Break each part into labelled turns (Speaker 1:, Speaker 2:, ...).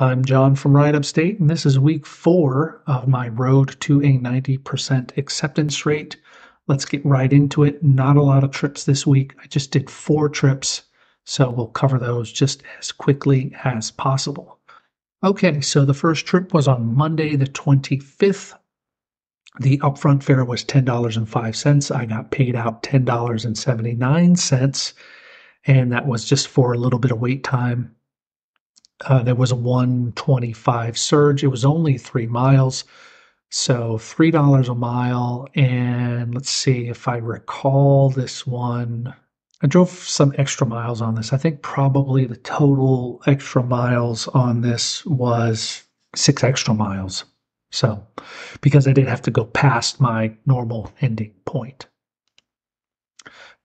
Speaker 1: I'm John from Ride Upstate, and this is week four of my road to a 90% acceptance rate. Let's get right into it. Not a lot of trips this week. I just did four trips, so we'll cover those just as quickly as possible. Okay, so the first trip was on Monday, the 25th. The upfront fare was $10.05. I got paid out $10.79, and that was just for a little bit of wait time uh, there was a 125 surge. It was only three miles. So $3 a mile. And let's see if I recall this one. I drove some extra miles on this. I think probably the total extra miles on this was six extra miles. So, because I did have to go past my normal ending point.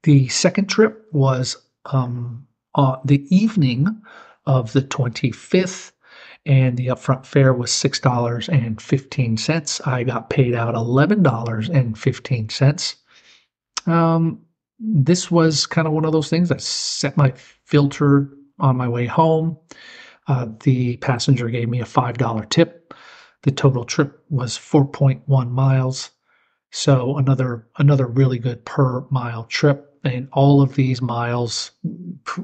Speaker 1: The second trip was um, uh, the evening of the 25th, and the upfront fare was $6.15. I got paid out $11.15. Um, this was kind of one of those things that set my filter on my way home. Uh, the passenger gave me a $5 tip. The total trip was 4.1 miles. So another another really good per mile trip and all of these miles,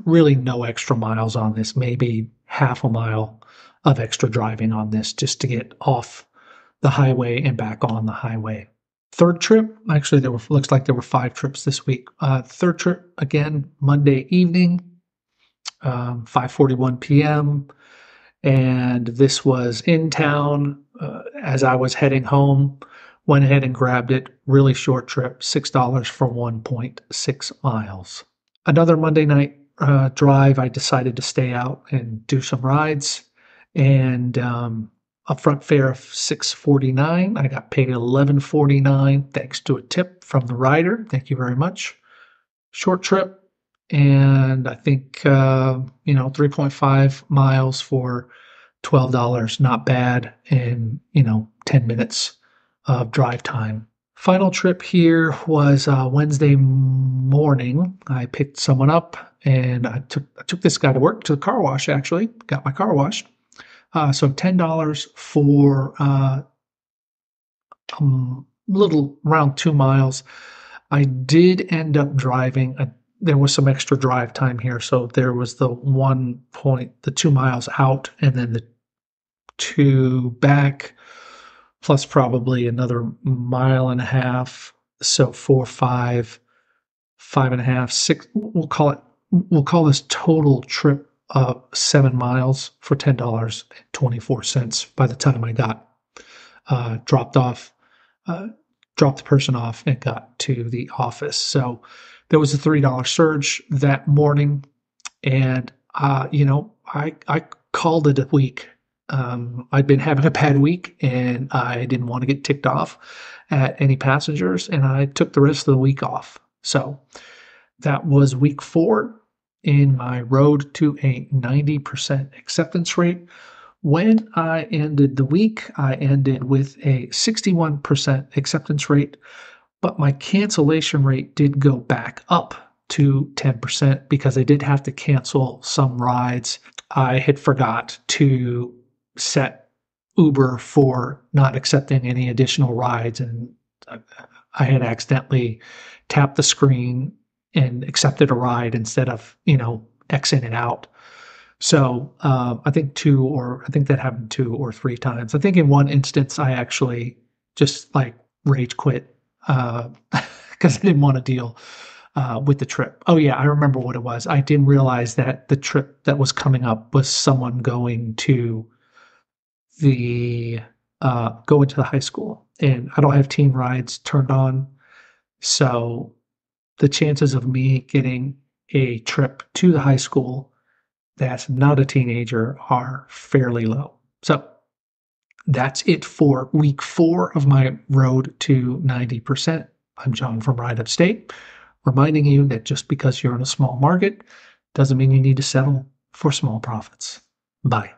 Speaker 1: really no extra miles on this, maybe half a mile of extra driving on this just to get off the highway and back on the highway. Third trip, actually, there were looks like there were five trips this week. Uh, third trip again Monday evening, um, 5:41 p.m. And this was in town uh, as I was heading home went ahead and grabbed it. Really short trip, $6 for 1.6 miles. Another Monday night uh, drive, I decided to stay out and do some rides. And um, front fare of 649 I got paid 1149 thanks to a tip from the rider. Thank you very much. Short trip, and I think uh, you know 3.5 miles for twelve dollars. Not bad, in you know 10 minutes of drive time. Final trip here was uh, Wednesday morning. I picked someone up and I took I took this guy to work to the car wash. Actually, got my car washed. Uh, so ten dollars for uh, a um, little around two miles. I did end up driving. A, there was some extra drive time here, so there was the one point, the two miles out, and then the two back plus probably another mile and a half. So four, five, five and a half, six. We'll call it. We'll call this total trip uh, seven miles for ten dollars twenty four cents. By the time I got uh, dropped off, uh, dropped the person off, and got to the office. So there was a three dollar surge that morning, and uh, you know I I called it a week um, I'd been having a bad week and I didn't want to get ticked off at any passengers, and I took the rest of the week off. So that was week four in my road to a 90% acceptance rate. When I ended the week, I ended with a 61% acceptance rate, but my cancellation rate did go back up to 10% because I did have to cancel some rides. I had forgot to set Uber for not accepting any additional rides, and uh, I had accidentally tapped the screen and accepted a ride instead of you know Xing it out. So uh, I think two or I think that happened two or three times. I think in one instance I actually just like rage quit because uh, I didn't want to deal uh, with the trip. Oh yeah, I remember what it was. I didn't realize that the trip that was coming up was someone going to the uh, go into the high school, and I don't have teen rides turned on, so the chances of me getting a trip to the high school that's not a teenager are fairly low. So that's it for week four of my road to 90%. I'm John from Ride Upstate, reminding you that just because you're in a small market doesn't mean you need to settle for small profits. Bye.